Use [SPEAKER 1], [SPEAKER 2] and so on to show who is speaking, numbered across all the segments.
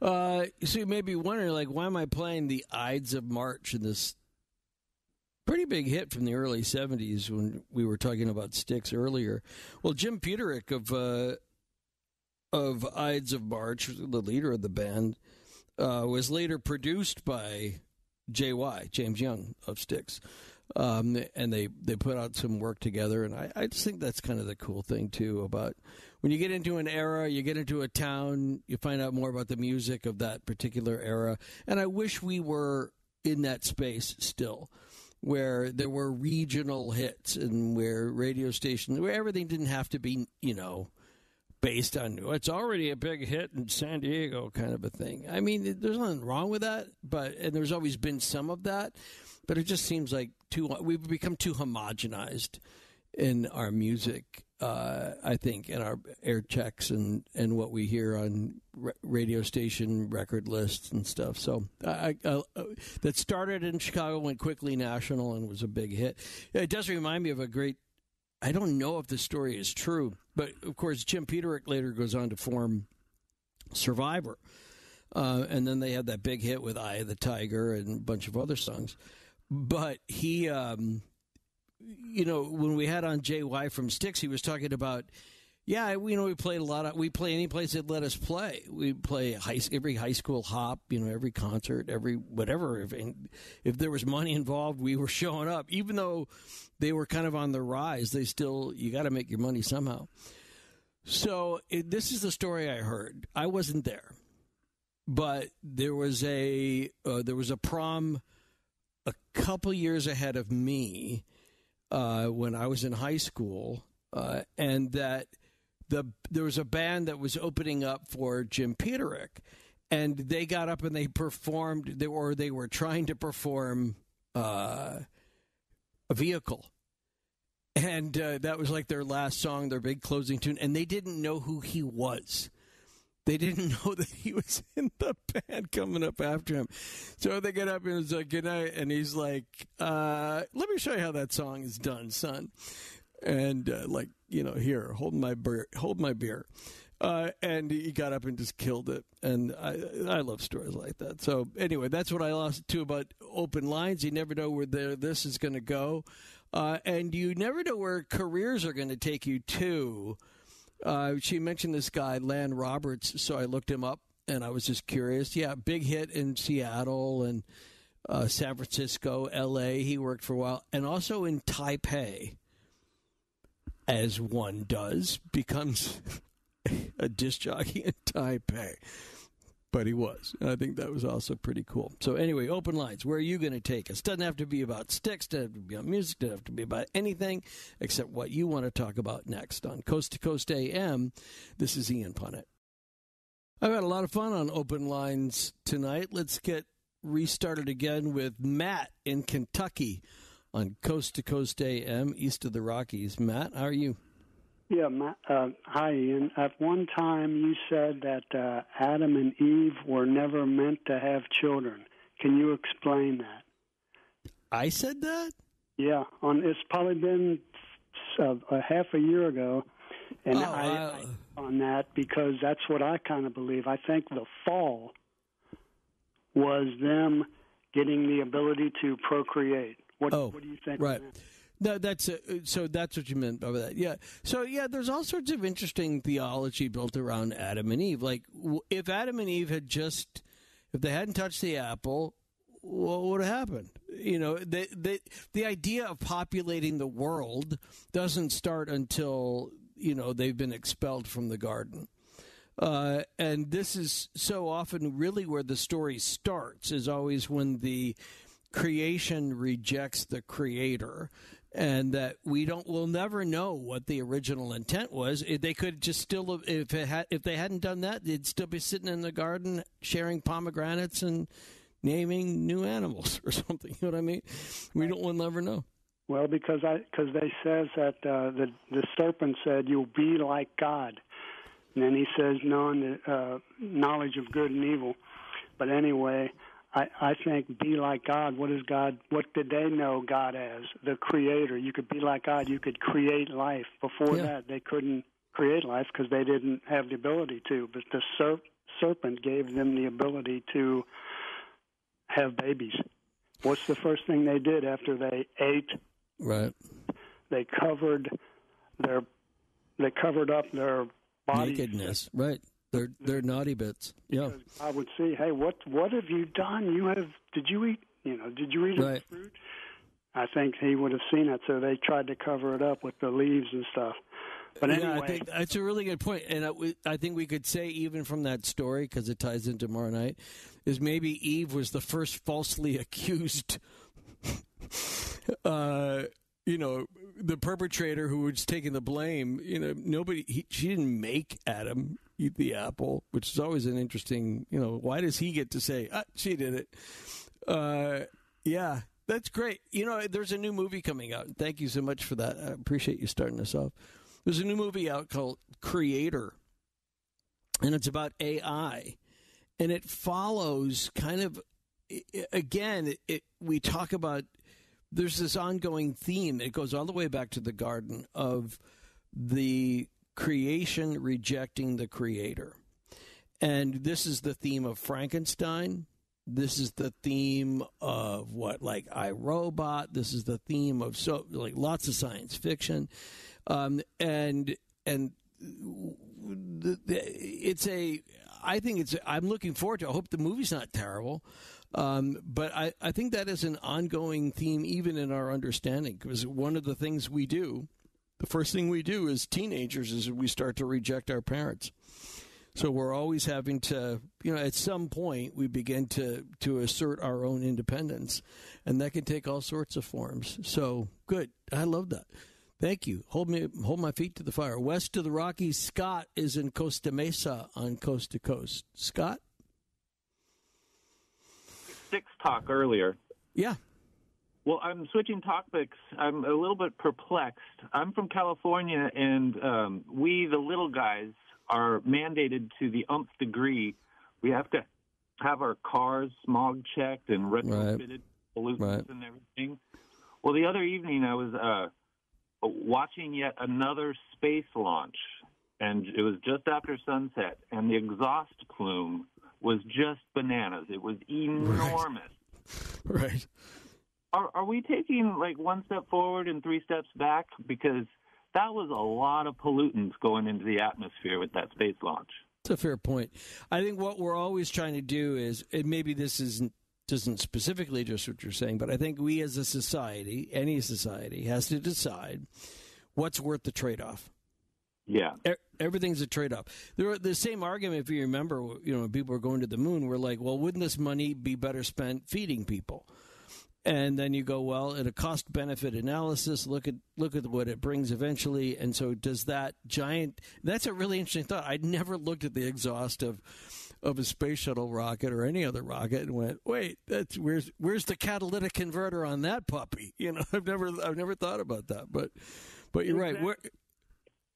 [SPEAKER 1] Uh, so you may be wondering, like, why am I playing the Ides of March in this pretty big hit from the early 70s when we were talking about Styx earlier? Well, Jim Peterick of uh, of Ides of March, the leader of the band, uh, was later produced by JY, James Young of Styx. Um, and they, they put out some work together. And I, I just think that's kind of the cool thing, too, about when you get into an era, you get into a town, you find out more about the music of that particular era. And I wish we were in that space still where there were regional hits and where radio stations, where everything didn't have to be, you know, based on it's already a big hit in San Diego kind of a thing. I mean, there's nothing wrong with that, but and there's always been some of that, but it just seems like too we've become too homogenized in our music. Uh, I think in our air checks and and what we hear on radio station record lists and stuff. So I, I, uh, that started in Chicago, went quickly national, and was a big hit. It does remind me of a great I don't know if the story is true, but of course, Jim Peterick later goes on to form Survivor. Uh, and then they had that big hit with Eye of the Tiger and a bunch of other songs. But he, um, you know, when we had on JY from Styx, he was talking about, yeah, we you know we played a lot of we play any place that let us play. We play high, every high school hop, you know, every concert, every whatever. If if there was money involved, we were showing up. Even though they were kind of on the rise, they still you got to make your money somehow. So it, this is the story I heard. I wasn't there, but there was a uh, there was a prom a couple years ahead of me uh, when I was in high school, uh, and that the there was a band that was opening up for Jim Peterick, and they got up and they performed, they, or they were trying to perform uh, a vehicle. And uh, that was like their last song, their big closing tune, and they didn't know who he was. They didn't know that he was in the band coming up after him. So they get up and it's like, good night. And he's like, uh, let me show you how that song is done, son. And uh, like, you know, here, hold my beer, hold my beer. Uh, and he got up and just killed it. And I, I love stories like that. So anyway, that's what I lost to about open lines. You never know where this is going to go, uh, and you never know where careers are going to take you to. Uh, she mentioned this guy, Lan Roberts, so I looked him up, and I was just curious. Yeah, big hit in Seattle and uh, San Francisco, L.A. He worked for a while, and also in Taipei as one does, becomes a disc jockey in Taipei. But he was. And I think that was also pretty cool. So, anyway, open lines. Where are you going to take us? Doesn't have to be about Styx, doesn't have to be about music, doesn't have to be about anything except what you want to talk about next on Coast to Coast AM. This is Ian Punnett. I've had a lot of fun on open lines tonight. Let's get restarted again with Matt in Kentucky on Coast to Coast AM, east of the Rockies. Matt, how are you?
[SPEAKER 2] Yeah, uh, hi, Ian. At one time, you said that uh, Adam and Eve were never meant to have children. Can you explain that?
[SPEAKER 1] I said that.
[SPEAKER 2] Yeah, on it's probably been uh, a half a year ago, and
[SPEAKER 1] Oh,
[SPEAKER 2] I,
[SPEAKER 1] uh,
[SPEAKER 2] I on that because that's what I kind of believe. I think the fall was them getting the ability to procreate. What,
[SPEAKER 1] Oh,
[SPEAKER 2] what do you think?
[SPEAKER 1] right. No, that's uh so. That's what you meant by that. Yeah. So yeah, there's all sorts of interesting theology built around Adam and Eve. Like, if Adam and Eve had just, if they hadn't touched the apple, what would have happened? You know, the the the idea of populating the world doesn't start until you know they've been expelled from the garden. Uh, and this is so often really where the story starts is always when the creation rejects the creator and that we don't we'll never know what the original intent was. They could just still have- if it had if they hadn't done that they'd still be sitting in the garden sharing pomegranates and naming new animals or something you know what i mean? We don't we'll never know.
[SPEAKER 2] Well, because I because they says that uh, the the serpent said you'll be like God, and then he says knowing the uh, knowledge of good and evil. But anyway, I I think be like God. What is God? What did they know God as? The Creator. You could be like God. You could create life. Before
[SPEAKER 1] Yeah.
[SPEAKER 2] that, they couldn't create life because they didn't have the ability to. But the ser- serpent gave them the ability to have babies. What's the first thing they did after they ate?
[SPEAKER 1] Right.
[SPEAKER 2] They covered their they covered up their bodies.
[SPEAKER 1] Nakedness. Right. They're they're naughty bits. Yeah.
[SPEAKER 2] I would see, hey, what what have you done? You have did you eat you know, did you eat
[SPEAKER 1] right.
[SPEAKER 2] fruit? I think he would have seen it, so they tried to cover it up with the leaves and stuff. But anyway,
[SPEAKER 1] yeah, I think that's a really good point, and I, I think we could say even from that story because it ties into tomorrow night, is maybe Eve was the first falsely accused. uh, you know, the perpetrator who was taking the blame. You know, nobody. He, she didn't make Adam eat the apple, which is always an interesting. You know, why does he get to say ah, she did it? Uh, yeah, that's great. You know, there's a new movie coming out. Thank you so much for that. I appreciate you starting us off. There's a new movie out called Creator, and it's about AI, and it follows kind of again. It, it, we talk about there's this ongoing theme. It goes all the way back to the garden of the creation rejecting the creator. And this is the theme of Frankenstein. This is the theme of what, like I Robot. This is the theme of so like lots of science fiction, um, and and the, the, it's a. I think it's. I'm looking forward to. I hope the movie's not terrible. Um, but I, I think that is an ongoing theme, even in our understanding, because one of the things we do, the first thing we do as teenagers is we start to reject our parents. So we're always having to, you know, at some point we begin to to assert our own independence, and that can take all sorts of forms. So good, I love that. Thank you. Hold me, hold my feet to the fire. West of the Rockies, Scott is in Costa Mesa on coast to coast. Scott,
[SPEAKER 3] six talk earlier.
[SPEAKER 1] Yeah.
[SPEAKER 3] Well, I'm switching topics. I'm a little bit perplexed. I'm from California, and um, we, the little guys, are mandated to the umpth degree. We have to have our cars smog checked and retrofitted right. pollutants right. and everything. Well, the other evening I was uh, watching yet another space launch, and it was just after sunset, and the exhaust plume was just bananas. It was enormous.
[SPEAKER 1] Right. right.
[SPEAKER 3] Are, are we taking like one step forward and three steps back? Because that was a lot of pollutants going into the atmosphere with that space launch.
[SPEAKER 1] It's a fair point. I think what we're always trying to do is, and maybe this isn't doesn't specifically just what you're saying, but I think we as a society, any society, has to decide what's worth the trade off.
[SPEAKER 3] Yeah,
[SPEAKER 1] everything's a trade off. There, the same argument, if you remember, you know, when people were going to the moon, we're like, well, wouldn't this money be better spent feeding people? And then you go well in a cost benefit analysis look at look at what it brings eventually. And so does that giant that's a really interesting thought. I'd never looked at the exhaust of of a space shuttle rocket or any other rocket and went wait that's where's where's the catalytic converter on that puppy? You know i've never i've never thought about that but but you're exactly. right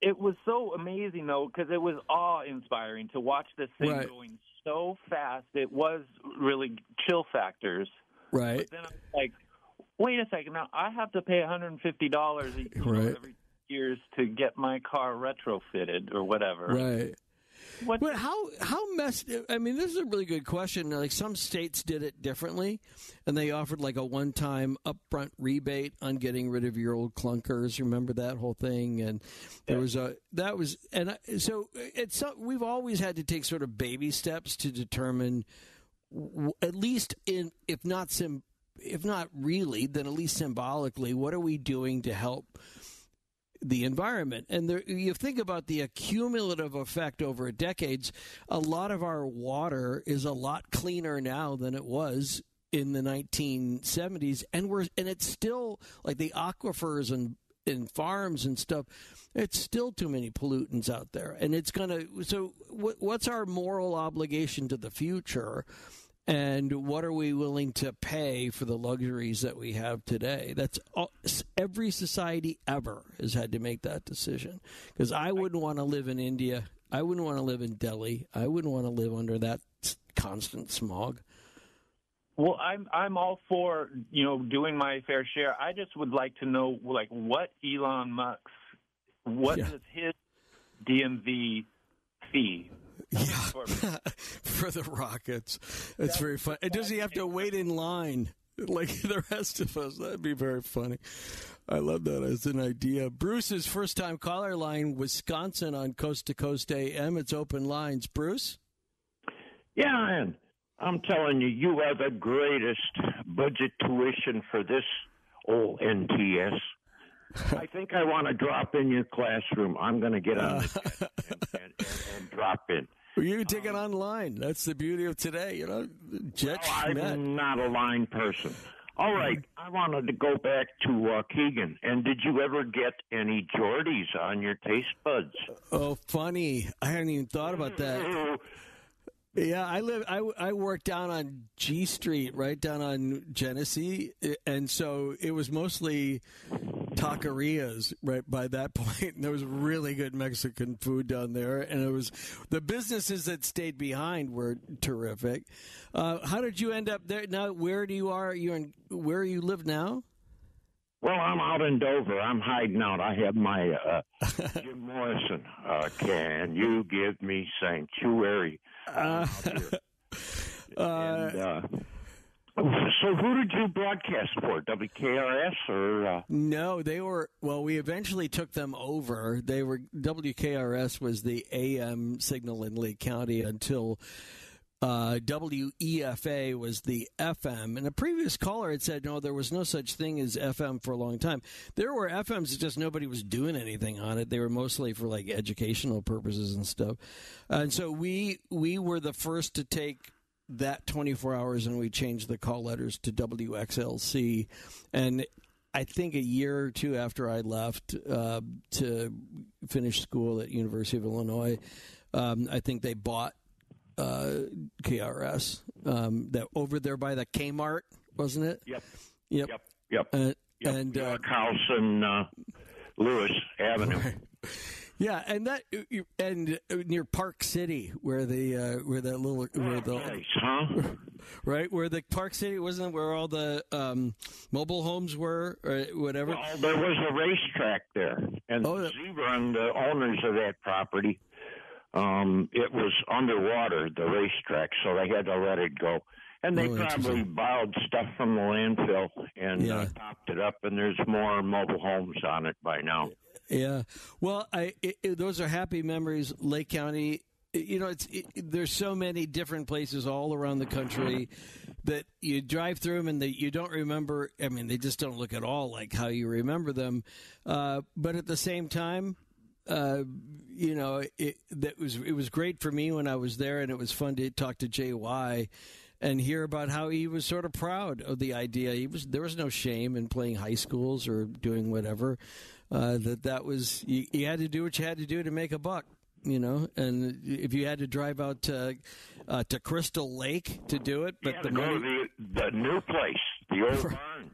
[SPEAKER 3] it was so amazing though because it was awe inspiring to watch this thing right. going so fast. It was really chill factors
[SPEAKER 1] Right.
[SPEAKER 3] But then I'm like, wait a second. Now I have to pay $150 right. every years to get my car retrofitted or whatever.
[SPEAKER 1] Right. What? But how how messed? I mean, this is a really good question. Like some states did it differently, and they offered like a one time upfront rebate on getting rid of your old clunkers. Remember that whole thing? And there yeah. was a that was and so it's we've always had to take sort of baby steps to determine at least in if not sim, if not really, then at least symbolically, what are we doing to help the environment? And there, you think about the accumulative effect over decades. A lot of our water is a lot cleaner now than it was in the 1970s, and we're and it's still like the aquifers and in farms and stuff, it's still too many pollutants out there, and it's gonna. So, what's our moral obligation to the future? And what are we willing to pay for the luxuries that we have today? That's all, every society ever has had to make that decision. Because i wouldn't want to live in india. I wouldn't want to live in delhi. I wouldn't want to live under that constant smog.
[SPEAKER 3] Well i'm i'm all for you know doing my fair share. I just would like to know like what elon musk what yeah. is his dmv fee
[SPEAKER 1] Yeah, for the Rockets. It's very fun. And does he have to wait in line like the rest of us? That'd be very funny. I love that as an idea. Bruce's first time caller line, Wisconsin on Coast to Coast AM. It's open lines. Bruce?
[SPEAKER 4] Yeah, and I'm telling you, you are the greatest budget tuition for this old NTS. I think I want to drop in your classroom. I'm going to get on the and, and, and, and drop in.
[SPEAKER 1] Well, you can take it online. That's the beauty of today. You know, Jet
[SPEAKER 4] well, I'm not a line person. All right, I wanted to go back to uh, Keegan. And did you ever get any Geordies on your taste buds?
[SPEAKER 1] Oh, funny! I hadn't even thought about that. Yeah, I live. I I work down on G Street, right down on Genesee, and so it was mostly taquerias right by that point. And there was really good Mexican food down there, and it was the businesses that stayed behind were terrific. Uh, how did you end up there? Now, where do you are? You in where you live now?
[SPEAKER 4] Well, I'm out in Dover. I'm hiding out. I have my uh, Jim Morrison. Uh, can you give me sanctuary? Uh, and, uh, so who did you broadcast for? WKRS or? Uh...
[SPEAKER 1] No, they were. Well, we eventually took them over. They were WKRS was the AM signal in Lake County until uh, WEFA was the FM. And a previous caller had said, no, there was no such thing as FM for a long time. There were FMs, just nobody was doing anything on it. They were mostly for like educational purposes and stuff. And so we we were the first to take that 24 hours and we changed the call letters to WXLC. And I think a year or two after I left uh, to finish school at University of Illinois, um, I think they bought uh, KRS um, that over there by the Kmart, wasn't it?
[SPEAKER 4] Yep.
[SPEAKER 1] Yep.
[SPEAKER 4] Yep. Yep.
[SPEAKER 1] Uh,
[SPEAKER 4] yep.
[SPEAKER 1] And
[SPEAKER 4] uh, and uh, Lewis Avenue.
[SPEAKER 1] Right. Yeah, and that and near Park City, where the uh, where that little where the
[SPEAKER 4] nice, huh?
[SPEAKER 1] right where the Park City wasn't where all the um, mobile homes were or whatever.
[SPEAKER 4] Well, there was a racetrack there, and oh, Zebra and the owners of that property um, it was underwater, the racetrack, so they had to let it go. And they oh, probably borrowed stuff from the landfill and uh, yeah. uh, topped it up, and there's more mobile homes on it by now.
[SPEAKER 1] Yeah, well, I it, it, those are happy memories. Lake County, you know, it's there's so many different places all around the country that you drive through them and that you don't remember. I mean, they just don't look at all like how you remember them. Uh, but at the same time, uh, you know, it that was it was great for me when I was there, and it was fun to talk to JY and hear about how he was sort of proud of the idea. He was there was no shame in playing high schools or doing whatever. Uh, that that was you, you, had to do what you had to do to make a buck, you know. And if you had to drive out to uh, to Crystal Lake to do it, but
[SPEAKER 4] the money, the, the new place, the old barn.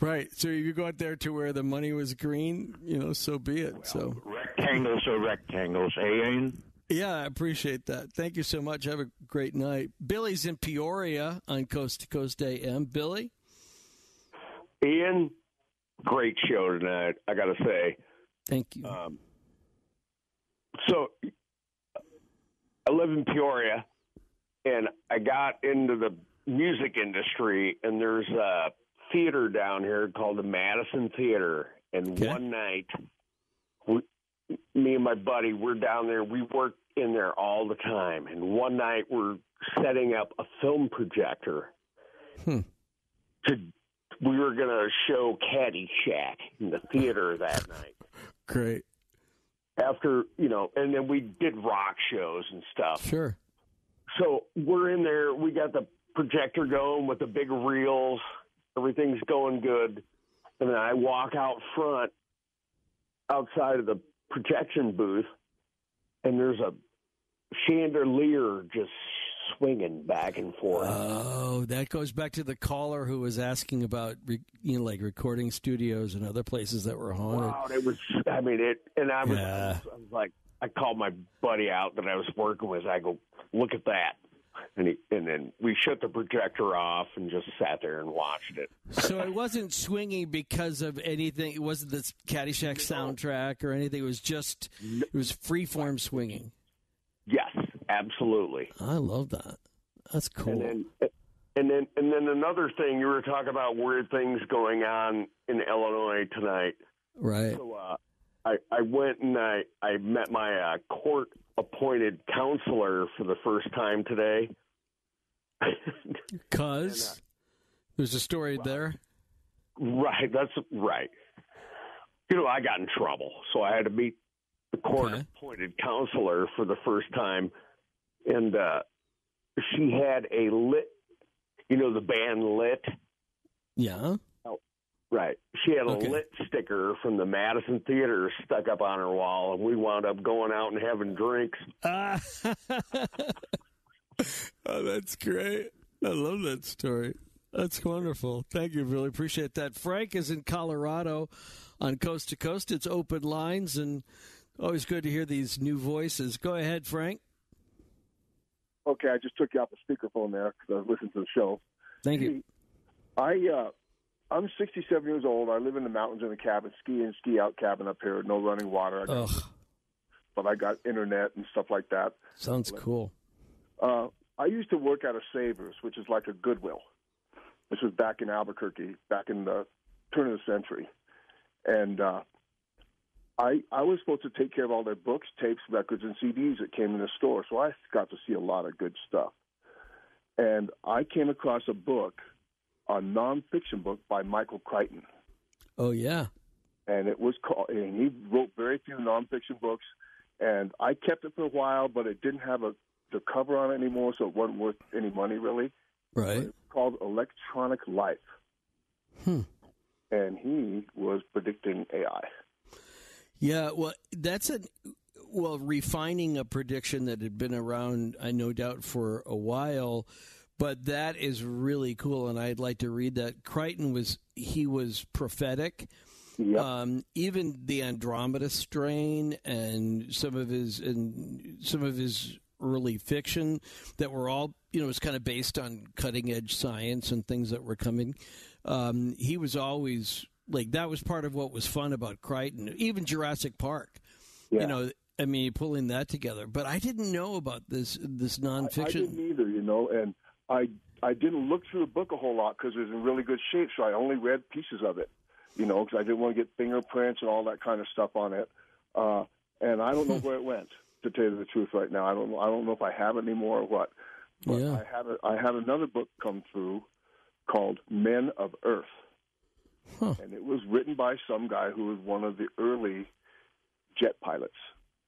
[SPEAKER 1] Right. So if you go out there to where the money was green, you know, so be it. Well, so
[SPEAKER 4] rectangles are rectangles, eh? Ian?
[SPEAKER 1] Yeah, I appreciate that. Thank you so much. Have a great night. Billy's in Peoria on Coast to Coast AM. Billy?
[SPEAKER 5] Ian, great show tonight, I got to say.
[SPEAKER 1] Thank you. Um,
[SPEAKER 5] so I live in Peoria, and I got into the music industry, and there's a theater down here called the Madison Theater, and okay. one night, we, me and my buddy, we're down there. We work in there all the time, and one night we're setting up a film projector. Hmm. To we were going to show Caddyshack in the theater that night.
[SPEAKER 1] Great.
[SPEAKER 5] After you know, and then we did rock shows and stuff.
[SPEAKER 1] Sure.
[SPEAKER 5] So we're in there. We got the projector going with the big reels Everything's going good. And then I walk out front outside of the projection booth, and there's a chandelier just swinging back and forth.
[SPEAKER 1] Oh, that goes back to the caller who was asking about, you know, like recording studios and other places that were haunted.
[SPEAKER 5] Wow, it was. I mean, it, and I was, yeah. I was, I was like, I called my buddy out that I was working with. I go, look at that and he, and then we shut the projector off and just sat there and watched it.
[SPEAKER 1] so it wasn't swinging because of anything. It wasn't the Caddyshack soundtrack or anything. It was just it was freeform swinging.
[SPEAKER 5] Yes, Absolutely.
[SPEAKER 1] I love that. That's cool.
[SPEAKER 5] And then, and then, and then another thing you were talking about weird things going on in Illinois tonight.
[SPEAKER 1] Right.
[SPEAKER 5] So uh, I I went and I I met my uh, court appointed counselor for the first time today.
[SPEAKER 1] Cause uh, there's a story well, there.
[SPEAKER 5] Right. That's right. You know, I got in trouble, so I had to meet the court appointed okay. counselor for the first time, and uh, she had a lit. You know the band Lit.
[SPEAKER 1] Yeah.
[SPEAKER 5] Right. She had a okay. lit sticker from the Madison Theater stuck up on her wall, and we wound up going out and having drinks.
[SPEAKER 1] Ah. oh, that's great. I love that story. That's wonderful. Thank you. Really appreciate that. Frank is in Colorado on Coast to Coast. It's open lines and always good to hear these new voices. Go ahead, Frank.
[SPEAKER 6] Okay, I just took you off the speakerphone there because I listened to the show.
[SPEAKER 1] Thank you.
[SPEAKER 6] I uh, I'm 67 years old. I live in the mountains in a cabin, ski in, ski out cabin up here. No running water. I got, But I got internet and stuff like that.
[SPEAKER 1] Sounds cool.
[SPEAKER 6] Uh, I used to work at a Savers, which is like a Goodwill. This was back in Albuquerque, back in the turn of the century, and uh, I I was supposed to take care of all their books, tapes, records, and CDs that came in the store. So I got to see a lot of good stuff. And I came across a book, a nonfiction book by Michael Crichton.
[SPEAKER 1] Oh yeah.
[SPEAKER 6] And it was called. And he wrote very few nonfiction books, and I kept it for a while, but it didn't have a the cover on it anymore, so it wasn't worth any money really.
[SPEAKER 1] Right.
[SPEAKER 6] Called Electronic Life.
[SPEAKER 1] Hmm.
[SPEAKER 6] And he was predicting AI.
[SPEAKER 1] Yeah, well, that's a well refining a prediction that had been around, I no doubt for a while, but that is really cool, and I'd like to read that. Crichton was he was prophetic.
[SPEAKER 6] Yep.
[SPEAKER 1] Um, even the Andromeda strain and some of his and some of his early fiction that were all you know was kind of based on cutting edge science and things that were coming. Um, he was always like that was part of what was fun about Crichton, even Jurassic Park.
[SPEAKER 6] Yeah.
[SPEAKER 1] You know, I mean, pulling that together. But I didn't know about this this nonfiction. I, I
[SPEAKER 6] didn't either, you know, and I I didn't look through the book a whole lot because it was in really good shape, so I only read pieces of it, you know, because I didn't want to get fingerprints and all that kind of stuff on it. Uh, and I don't know where it went. To tell you the truth, right now, I don't I don't know if I have it anymore or what. But
[SPEAKER 1] yeah.
[SPEAKER 6] I had a, I had another book come through called Men of Earth
[SPEAKER 1] Huh.
[SPEAKER 6] And it was written by some guy who was one of the early jet pilots.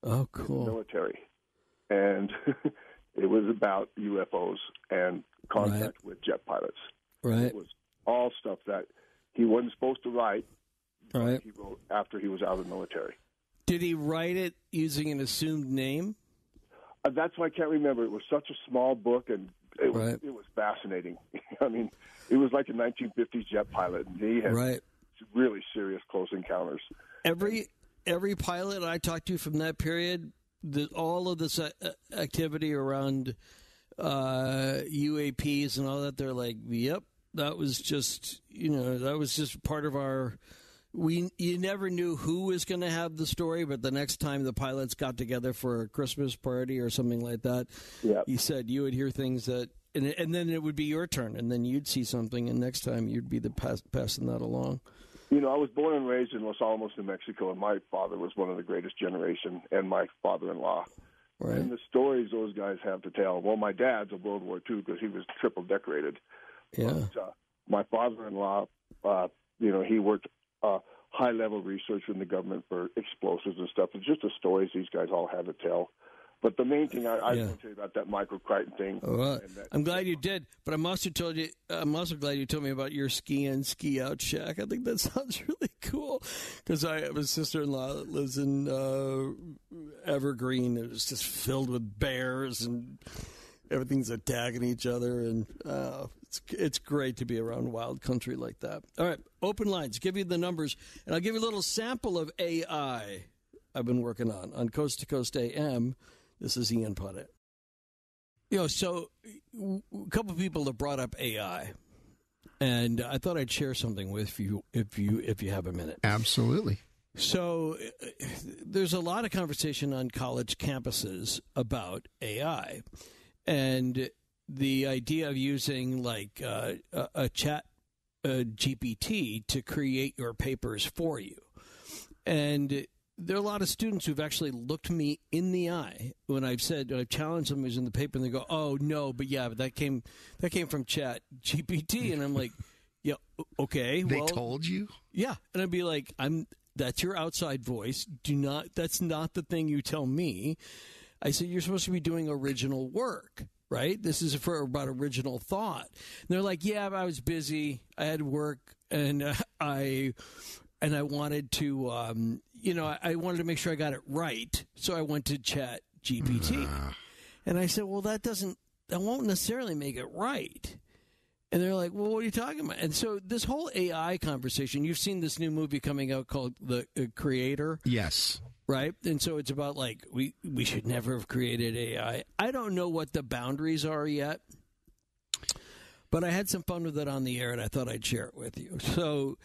[SPEAKER 1] Oh, cool.
[SPEAKER 6] military. And it was about UFOs and contact right. with jet pilots.
[SPEAKER 1] Right.
[SPEAKER 6] It was all stuff that he wasn't supposed to write.
[SPEAKER 1] Right.
[SPEAKER 6] He wrote after he was out of the military.
[SPEAKER 1] Did he write it using an assumed name?
[SPEAKER 6] Uh, that's why I can't remember. It was such a small book, and it was
[SPEAKER 1] right.
[SPEAKER 6] it was fascinating. I mean, it was like a 1950s jet pilot, and he had
[SPEAKER 1] right.
[SPEAKER 6] really serious close encounters.
[SPEAKER 1] Every every pilot I talked to from that period, the, all of this uh, activity around uh, UAPs and all that, they're like, "Yep, that was just you know that was just part of our." We you never knew who was going to have the story, but the next time the pilots got together for a Christmas party or something like that,
[SPEAKER 6] yep.
[SPEAKER 1] you said you would hear things that and, and then it would be your turn, and then you'd see something, and next time you'd be the pass, passing that along.
[SPEAKER 6] You know, I was born and raised in Los Alamos, New Mexico, and my father was one of the greatest generation, and my father-in-law.
[SPEAKER 1] Right.
[SPEAKER 6] And the stories those guys have to tell. Well, my dad's a World War II because he was triple decorated.
[SPEAKER 1] Yeah.
[SPEAKER 6] But, uh, my father-in-law, uh, you know, he worked uh, high-level research in the government for explosives and stuff. It's just the stories these guys all have to tell. But the main thing I, I yeah. want to tell you about that Michael Crichton thing.
[SPEAKER 1] Well, I'm glad you did, but I'm also told you. I'm also glad you told me about your ski in, ski out shack. I think that sounds really cool because I have a sister-in-law that lives in uh, Evergreen. It's just filled with bears and everything's attacking each other, and uh, it's it's great to be around wild country like that. All right, open lines. Give you the numbers, and I'll give you a little sample of AI I've been working on on Coast to Coast AM. This is Ian Punnett. You know, so a couple of people have brought up AI, and I thought I'd share something with you if you if you have a minute.
[SPEAKER 7] Absolutely.
[SPEAKER 1] So uh, there's a lot of conversation on college campuses about AI, and the idea of using like uh, a, a, chat uh, GPT to create your papers for you, and there are a lot of students who've actually looked me in the eye when I've said I've challenged them in the paper, and they go, "Oh no, but yeah, but that came that came from Chat GPT," and I'm like, "Yeah, okay."
[SPEAKER 7] They well, told you,
[SPEAKER 1] yeah, and I'd be like, "I'm that's your outside voice. Do not. That's not the thing you tell me." I said, "You're supposed to be doing original work." Right. This is for about original thought. And they're like, yeah, I was busy. I had work, and uh, I and I wanted to, um, you know, I wanted to make sure I got it right. So I went to Chat GPT, and I said, "Well, that doesn't, that won't necessarily make it right." And they're like, "Well, what are you talking about?" And so this whole AI conversation, you've seen this new movie coming out called The uh, Creator,
[SPEAKER 7] yes,
[SPEAKER 1] right? And so it's about like we we should never have created AI. I don't know what the boundaries are yet. But I had some fun with it on the air, and I thought I'd share it with you. So,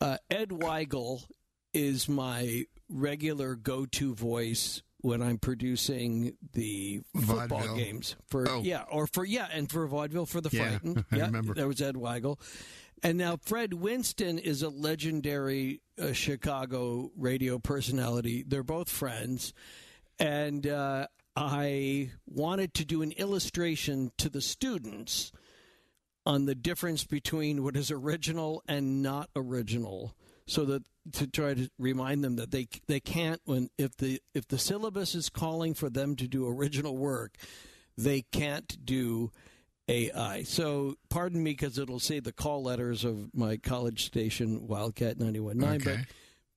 [SPEAKER 1] uh, Ed Weigel is my regular go-to voice when I'm producing the football
[SPEAKER 7] Vaudeville.
[SPEAKER 1] games for
[SPEAKER 7] Oh.
[SPEAKER 1] yeah or for yeah and for vaudeville for the
[SPEAKER 7] Yeah,
[SPEAKER 1] frightened
[SPEAKER 7] I
[SPEAKER 1] yeah
[SPEAKER 7] remember.
[SPEAKER 1] there was Ed Weigel and now Fred Winston is a legendary uh, Chicago radio personality they're both friends and uh, I wanted to do an illustration to the students on the difference between what is original and not original so that to try to remind them that they they can't when if the if the syllabus is calling for them to do original work they can't do AI. So pardon me because it'll say the call letters of my college station Wildcat 91.9
[SPEAKER 7] Okay.
[SPEAKER 1] but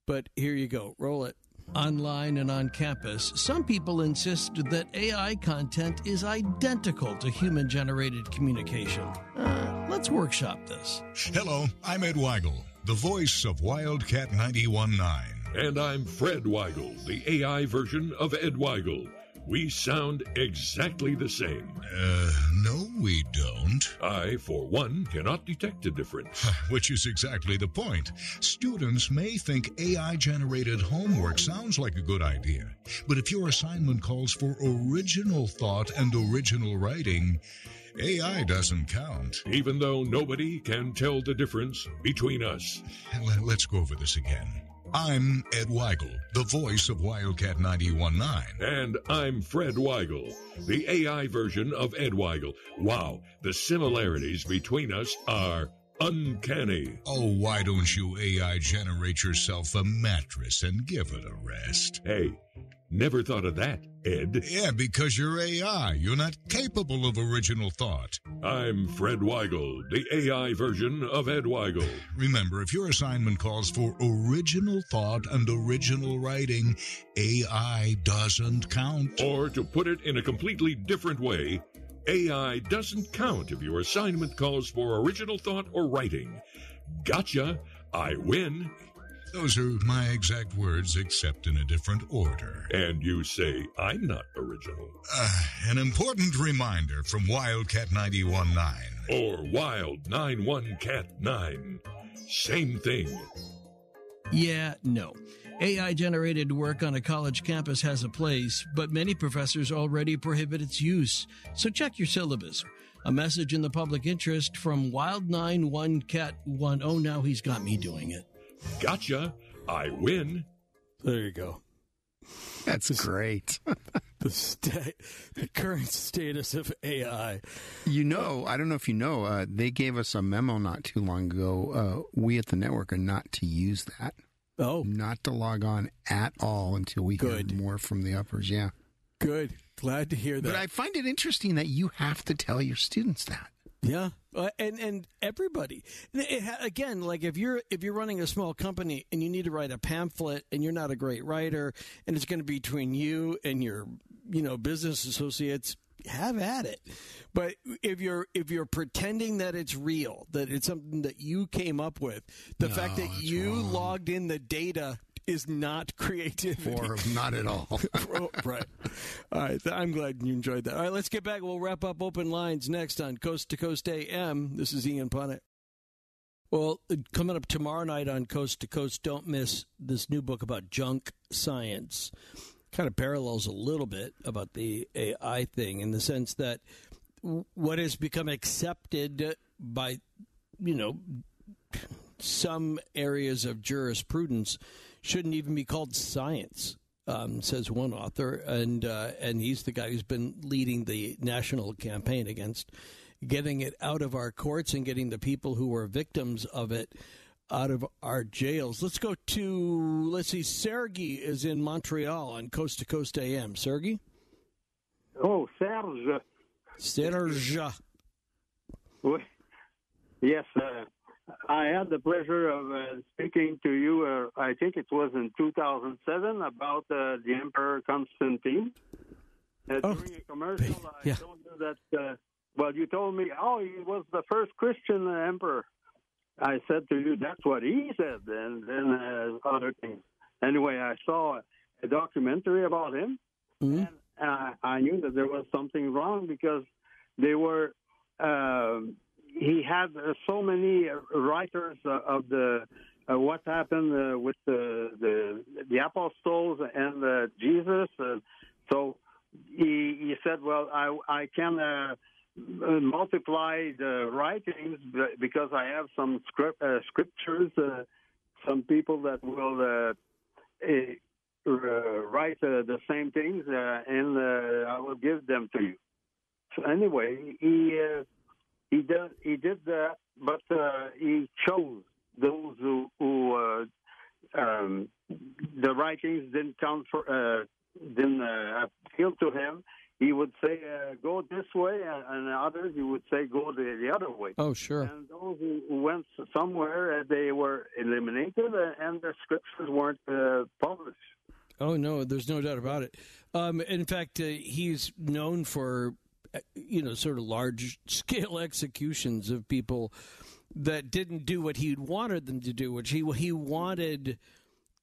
[SPEAKER 1] but here you go. Roll it. Online and on campus, some people insist that AI content is identical to human generated communication. Uh, let's workshop this.
[SPEAKER 8] Hello, I'm Ed Weigel, the voice of Wildcat 91.9.
[SPEAKER 9] And I'm Fred Weigel, the AI version of Ed Weigel. We sound exactly the same.
[SPEAKER 8] Uh, no, we don't.
[SPEAKER 9] I, for one, cannot detect a difference.
[SPEAKER 8] Which is exactly the point. Students may think AI generated homework sounds like a good idea, but if your assignment calls for original thought and original writing, AI doesn't count.
[SPEAKER 9] Even though nobody can tell the difference between us.
[SPEAKER 8] Let- Let's go over this again. I'm Ed Weigel, the voice of Wildcat 91.9.
[SPEAKER 9] And I'm Fred Weigel, the AI version of Ed Weigel. Wow, the similarities between us are uncanny.
[SPEAKER 8] Oh, why don't you AI generate yourself a mattress and give it a rest?
[SPEAKER 9] Hey, never thought of that, Ed.
[SPEAKER 8] Yeah, because you're AI. You're not capable of original thought.
[SPEAKER 9] I'm Fred Weigel, the AI version of Ed Weigel.
[SPEAKER 8] Remember, if your assignment calls for original thought and original writing, AI doesn't count.
[SPEAKER 9] Or to put it in a completely different way, AI doesn't count if your assignment calls for original thought or writing. Gotcha. I win.
[SPEAKER 8] Those are my exact words, except in a different order.
[SPEAKER 9] And you say I'm not original.
[SPEAKER 8] Uh, an important reminder from Wildcat 91.9.
[SPEAKER 9] Or Wild 91 Cat 9. Same thing.
[SPEAKER 1] Yeah, no. AI generated work on a college campus has a place, but many professors already prohibit its use. So check your syllabus. A message in the public interest from Wild91 Cat 1. Oh, now he's got me doing it.
[SPEAKER 9] Gotcha. I win.
[SPEAKER 1] There you go.
[SPEAKER 7] That's great.
[SPEAKER 1] The, sta- the current status of AI.
[SPEAKER 7] You know, I don't know if you know, uh, they gave us a memo not too long ago. Uh, we at the network are not to use that,
[SPEAKER 1] Oh,
[SPEAKER 7] not to log on at all until we
[SPEAKER 1] Good.
[SPEAKER 7] hear more from the uppers. Yeah.
[SPEAKER 1] good. Glad to hear that.
[SPEAKER 7] But I find it interesting that you have to tell your students that.
[SPEAKER 1] Yeah, uh, and and everybody. It again, like if you're if you're running a small company and you need to write a pamphlet and you're not a great writer, and it's going to be between you and your you know business associates, have at it. But if you're if you're pretending that it's real, that it's something that you came up with, the
[SPEAKER 7] No,
[SPEAKER 1] fact that you
[SPEAKER 7] wrong.
[SPEAKER 1] logged in the data is not creativity.
[SPEAKER 7] Or not at all.
[SPEAKER 1] Right. All right. I'm glad you enjoyed that. All right, let's get back. We'll wrap up open lines next on Coast to Coast AM. This is Ian Punnett. Well, uh, coming up tomorrow night on Coast to Coast, don't miss this new book about junk science. Kind of parallels a little bit about the AI thing in the sense that what has become accepted by, you know, some areas of jurisprudence shouldn't even be called science. Um, says one author, and uh, and he's the guy who's been leading the national campaign against getting it out of our courts and getting the people who were victims of it out of our jails. Let's go to, let's see, Sergey is in Montreal on Coast to Coast AM. Sergey?
[SPEAKER 10] Oh, Serge.
[SPEAKER 1] Serge.
[SPEAKER 10] Yes, uh, I had the pleasure of uh, speaking to you, uh, I think it was in 2007, about uh, the Emperor Constantine. Uh,
[SPEAKER 1] oh,
[SPEAKER 10] during a commercial,
[SPEAKER 1] yeah.
[SPEAKER 10] Told you that uh, well, you told me, oh, he was the first Christian emperor. I said to you, that's what he said, and then uh, other things. Anyway, I saw a documentary about him,
[SPEAKER 1] mm-hmm.
[SPEAKER 10] and I, I knew that there was something wrong because they were. Uh, he had uh, so many writers uh, of the uh, what happened uh, with the, the the apostles and Jesus. so he he said, well, I I can uh, multiply the writings because I have some script, uh, scriptures. Uh, some people that will uh, eh, write uh, the same things, uh, and I will give them to you. So anyway, he he did he did that, but he chose those who, who um, the writings didn't count for didn't appeal to him he would say uh, go this way, and, others he would say go the, the other way.
[SPEAKER 1] Oh, sure.
[SPEAKER 10] And those who went somewhere, uh, they were eliminated, uh, and the scriptures weren't uh, published.
[SPEAKER 1] Oh no, there's no doubt about it. Um, in fact, uh, he's known for uh, you know sort of large scale executions of people that didn't do what he wanted them to do, which he he wanted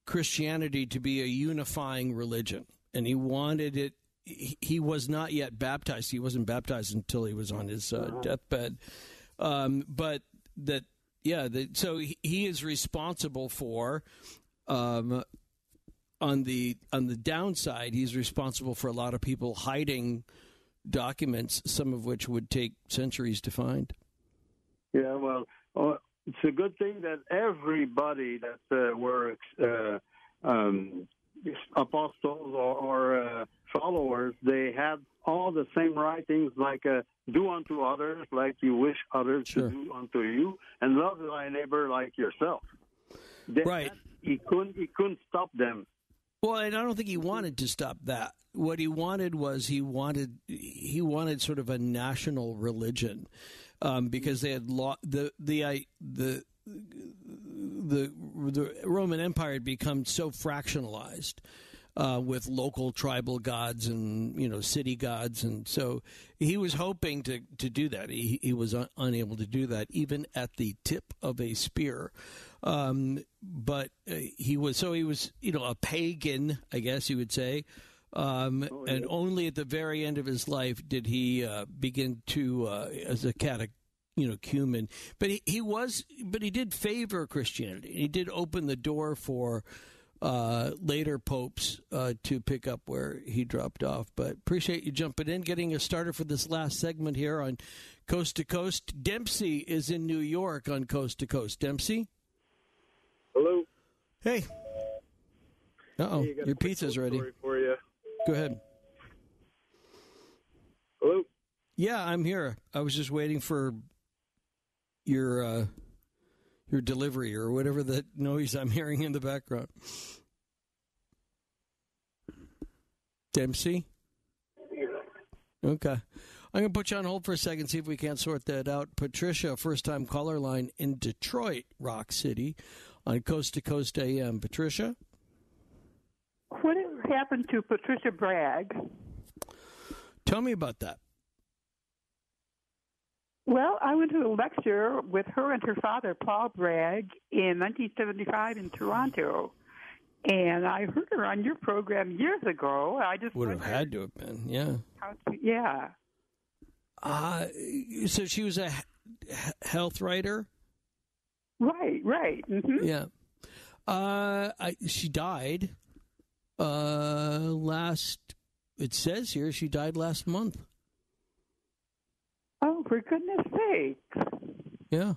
[SPEAKER 1] Christianity to be a unifying religion, and he wanted it he, was not yet baptized. He wasn't baptized until he was on his uh, deathbed. Um, but that, yeah, the, so he, he, is responsible for. Um, on the on the downside, he's responsible for a lot of people hiding documents, some of which would take centuries to find.
[SPEAKER 10] Yeah, well, uh, it's a good thing that everybody that uh, were uh, um, apostles or, or uh, followers, they had all the same writings like uh, do unto others like you wish others sure. to do unto you, and love thy neighbor like yourself. They,
[SPEAKER 1] right.
[SPEAKER 10] he couldn't. He couldn't stop them.
[SPEAKER 1] Well, and I don't think he wanted to stop that. What he wanted was he wanted he wanted sort of a national religion um, because they had lo- the the the the the Roman Empire had become so fractionalized uh, with local tribal gods and you know city gods, and so he was hoping to to do that. He he was un- unable to do that, even at the tip of a spear. Um, but uh, he was so he was you know a pagan, I guess you would say. Um, oh, yeah. And only at the very end of his life did he uh, begin to, uh, as a catech, you know, cumin. But he, he was, but he did favor Christianity. He did open the door for uh, later popes uh, to pick up where he dropped off. But appreciate you jumping in, getting us started for this last segment here on Coast to Coast. Dempsey is in New York on Coast to Coast. Dempsey?
[SPEAKER 11] Hello.
[SPEAKER 1] Hey. Uh oh,
[SPEAKER 11] hey,
[SPEAKER 1] your pizza's ready.
[SPEAKER 11] For you.
[SPEAKER 1] Go ahead.
[SPEAKER 11] Hello.
[SPEAKER 1] Yeah, I'm here. I was just waiting for your uh, your delivery or whatever that noise I'm hearing in the background. Dempsey? Okay. I'm going to put you on hold for a second, see if we can't sort that out. Patricia, first time caller line in Detroit, Rock City, on Coast to Coast AM. Patricia?
[SPEAKER 12] What happened to Patricia Bragg?
[SPEAKER 1] Tell me about that.
[SPEAKER 12] Well, I went to a lecture with her and her father, Paul Bragg, in 1975 in Toronto. And I heard her on your program years ago. I just
[SPEAKER 1] would have had to have been, yeah.
[SPEAKER 12] To, yeah.
[SPEAKER 1] Uh, so she was a health writer?
[SPEAKER 12] Right, right. Mm-hmm.
[SPEAKER 1] Yeah. Uh, I, she died uh, last. It says here she died last month.
[SPEAKER 12] Oh, for goodness sake!
[SPEAKER 1] Yeah.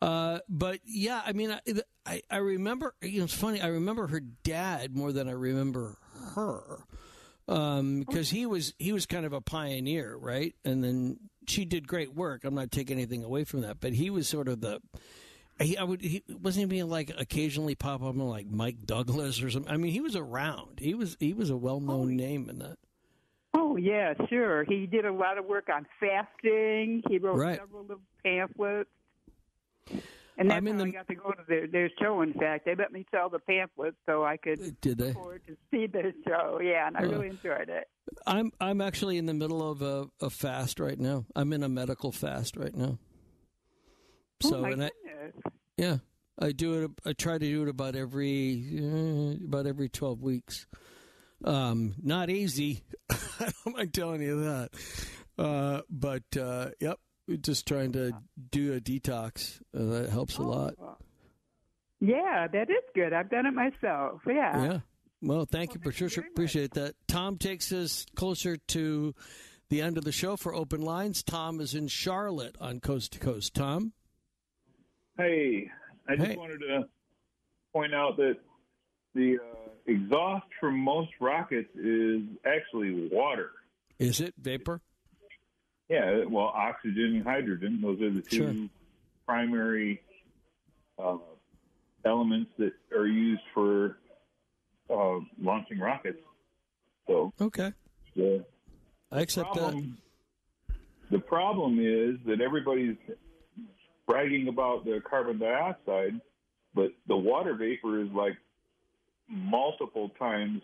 [SPEAKER 1] Uh, but yeah, I mean, I, I, I remember. You know, it's funny. I remember her dad more than I remember her, um, because he was he was kind of a pioneer, right? And then she did great work. I'm not taking anything away from that, but he was sort of the. He, I would. He wasn't even like occasionally pop up on like Mike Douglas or something. I mean, he was around. He was he was a well known oh, name in that.
[SPEAKER 12] Oh yeah, sure. He did a lot of work on fasting. He wrote
[SPEAKER 1] right.
[SPEAKER 12] several little pamphlets. And that's
[SPEAKER 1] I'm in
[SPEAKER 12] how
[SPEAKER 1] the...
[SPEAKER 12] I got to go to their, their show. In fact, they let me sell the pamphlets so I could
[SPEAKER 1] Did they?
[SPEAKER 12] afford to see their show. Yeah, and I really enjoyed it.
[SPEAKER 1] I'm I'm actually in the middle of a, a fast right now. I'm in a medical fast right now. So
[SPEAKER 12] oh my
[SPEAKER 1] and
[SPEAKER 12] goodness.
[SPEAKER 1] I yeah I do it. I try to do it about every uh, about every twelve weeks. Um, not easy. I'm not telling you that. Uh, but uh, yep, just trying to do a detox. Uh, that helps a lot.
[SPEAKER 12] Yeah, that is good. I've done it myself. Yeah.
[SPEAKER 1] Yeah. Well, thank you, Patricia. Appreciate that. Tom takes us closer to the end of the show for open lines. Tom is in Charlotte on Coast to Coast. Tom?
[SPEAKER 13] Hey, I just
[SPEAKER 1] Hey.
[SPEAKER 13] wanted to point out that the uh, exhaust from most rockets is actually water.
[SPEAKER 1] Is it vapor?
[SPEAKER 13] Yeah, well, oxygen and hydrogen, those are the two
[SPEAKER 1] Sure.
[SPEAKER 13] primary uh, elements that are used for uh, launching rockets. So,
[SPEAKER 1] Okay.
[SPEAKER 13] the
[SPEAKER 1] I accept that.
[SPEAKER 13] problem, the problem is that everybody's bragging about the carbon dioxide, but the water vapor is like multiple times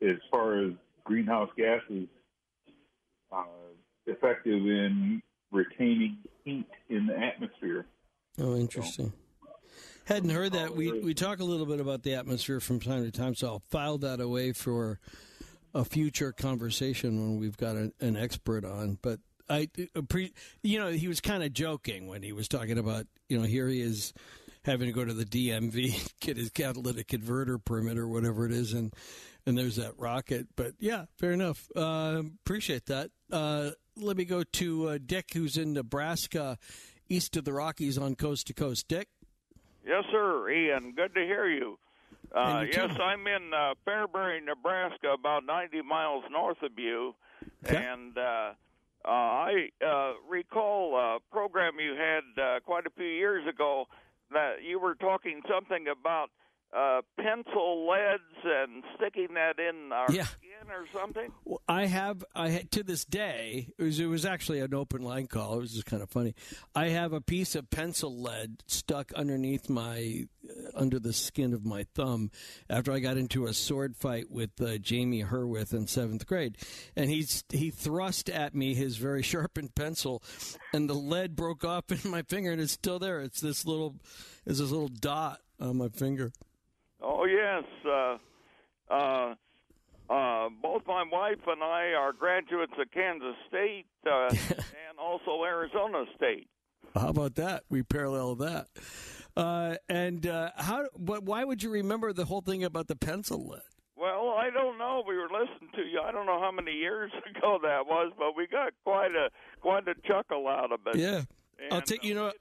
[SPEAKER 13] as far as greenhouse gases uh, effective in retaining heat in the atmosphere.
[SPEAKER 1] Oh, interesting. Hadn't heard that. We we talk a little bit about the atmosphere from time to time, so I'll file that away for a future conversation when we've got an, an expert on. But I, appre- you know, he was kind of joking when he was talking about, you know, here he is having to go to the DMV get his catalytic converter permit or whatever it is, and and there's that rocket. But yeah, fair enough. Uh, appreciate that. Uh, let me go to uh, Dick, who's in Nebraska, east of the Rockies on coast to coast. Dick.
[SPEAKER 14] Yes, sir, Ian. Good to hear you. Uh,
[SPEAKER 1] And you too.
[SPEAKER 14] yes, I'm in uh, Fairbury, Nebraska, about 90 miles north of you, and uh, uh, I uh, recall a program you had uh, quite a few years ago that you were talking something about uh, pencil leads and sticking that in our
[SPEAKER 1] Yeah.
[SPEAKER 14] skin or something.
[SPEAKER 1] Well, I have I had, to this day. It was, it was actually an open line call. It was just kind of funny. I have a piece of pencil lead stuck underneath my uh, under the skin of my thumb after I got into a sword fight with uh, Jamie Herwith in seventh grade, and he's he thrust at me his very sharpened pencil, and the lead broke off in my finger, and it's still there. It's this little, it's this little dot on my finger.
[SPEAKER 14] Yes, uh, uh, uh, both my wife and I are graduates of Kansas State uh, and also Arizona State.
[SPEAKER 1] How about that? We parallel that. Uh, and uh, how? But why would you remember the whole thing about the pencil lead?
[SPEAKER 14] Well, I don't know. We were listening to you. I don't know how many years ago that was, but we got quite a quite a chuckle out of it.
[SPEAKER 1] Yeah, I'll take you know.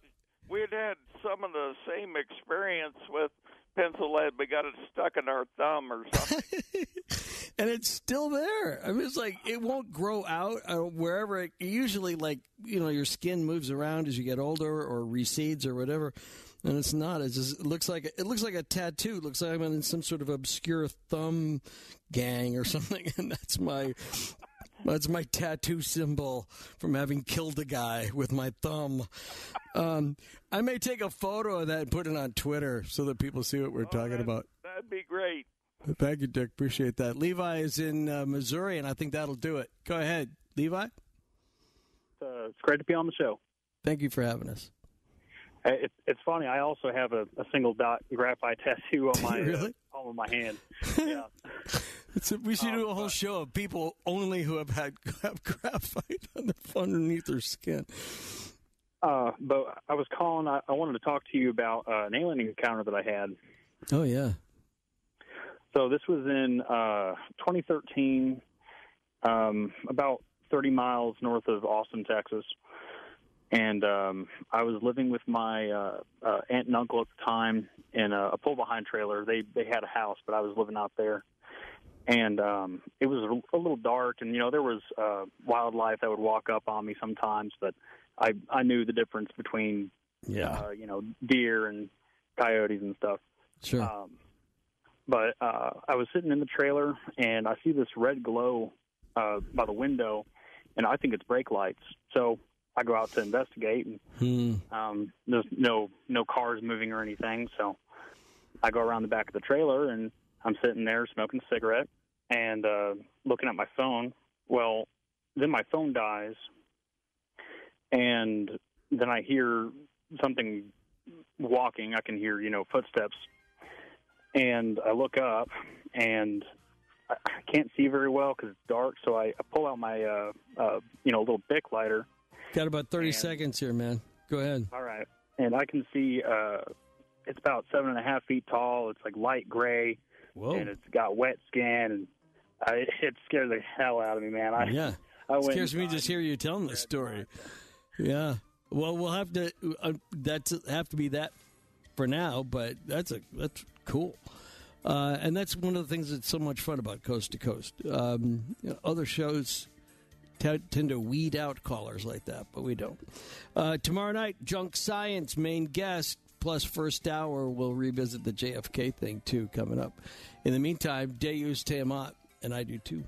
[SPEAKER 14] We'd had some of the same experience with pencil lead. We got it stuck in our thumb or something.
[SPEAKER 1] and it's still there. I mean, it's like it won't grow out uh, wherever. It, usually, like you know, your skin moves around as you get older or recedes or whatever, and it's not. It's just, it looks like it looks like a tattoo. It looks like I'm in some sort of obscure thumb gang or something, and that's my. That's my tattoo symbol from having killed a guy with my thumb. Um, I may take a photo of that and put it on Twitter so that people see what we're talking about.
[SPEAKER 14] That'd be great.
[SPEAKER 1] Thank you, Dick. Appreciate that. Levi is in uh, Missouri, and I think that'll do it. Go ahead, Levi.
[SPEAKER 15] Uh, it's great to be on the show.
[SPEAKER 1] Thank you for having us.
[SPEAKER 15] Hey, It's, it's funny. I also have a, a single dot graphite tattoo on my
[SPEAKER 1] Really?
[SPEAKER 15] uh, palm of my hand. Yeah.
[SPEAKER 1] It's a, we should do a whole show of people only who have had have graphite on the, underneath their skin.
[SPEAKER 15] Uh, but I was calling. I, I wanted to talk to you about uh, an alien encounter that I had.
[SPEAKER 1] Oh yeah.
[SPEAKER 15] So this was in uh, 2013, um, about 30 miles north of Austin, Texas. And um, I was living with my uh, uh, aunt and uncle at the time in a, a pull-behind trailer. They they had a house, but I was living out there. And um, it was a, a little dark, and you know there was uh, wildlife that would walk up on me sometimes, but I I knew the difference between
[SPEAKER 1] yeah
[SPEAKER 15] uh, you know deer and coyotes and stuff.
[SPEAKER 1] Sure.
[SPEAKER 15] Um, but uh, I was sitting in the trailer and I see this red glow uh, by the window, and I think it's brake lights. So I go out to investigate, and
[SPEAKER 1] Hmm.
[SPEAKER 15] um, there's no no cars moving or anything. So I go around the back of the trailer, and I'm sitting there smoking a cigarette and uh, looking at my phone. Well, then my phone dies, and then I hear something walking. I can hear you know footsteps, and I look up, and I can't see very well because it's dark. So I, I pull out my uh, uh, you know little Bic lighter.
[SPEAKER 1] Got about thirty seconds here, man. Go ahead.
[SPEAKER 15] All right, and I can see uh, it's about seven and a half feet tall. It's like light gray,
[SPEAKER 1] Whoa.
[SPEAKER 15] and it's got wet skin, and I, it scared the hell out of me, man. I,
[SPEAKER 1] yeah.
[SPEAKER 15] I went
[SPEAKER 1] scares me just hear you telling the story. Yeah. Well, we'll have to. Uh, that's have to be that for now, but that's a that's cool. Uh, and that's one of the things that's so much fun about Coast to Coast. Um, you know, other shows t- tend to weed out callers like that, but we don't. Uh, tomorrow night, Junk Science main guest plus first hour. We'll revisit the JFK thing too coming up. In the meantime, Deus Te Amat, and I do too.